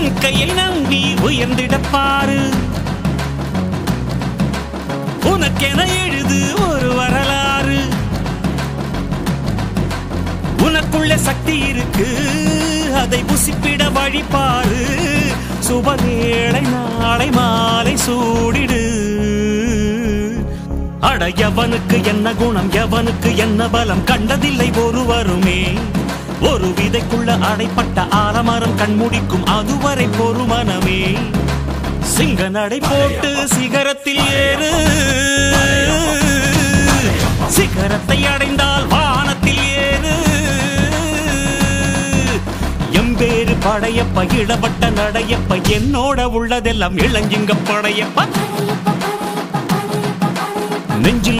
உன் நம்பி உயர்ந்திடப்பாரு உனக்கென எழுது ஒரு வரலாறு. உனக்குள்ள சக்தி இருக்கு அதை புசிப்பிட வழிபாரு சுபவேளை நாளை மாலை சூடிடு. அட எவனுக்கு என்ன குணம் எவனுக்கு என்ன பலம் கண்டதில்லை ஒருவருமே. ஒரு விதைக்குள்ள அடைப்பட்ட ஆலமரம் கண்முடிக்கும் அதுவரை பொறுமனமே சிங்க நடை போட்டு சிகரத்தில் ஏறு சிகரத்தை அடைந்தால் வானத்தில் ஏறு எம்பேரு படையப்ப இடப்பட்ட நடையப்ப என்னோட உள்ளதெல்லாம் இளஞ்சிங்க படையப்ப நெஞ்சில்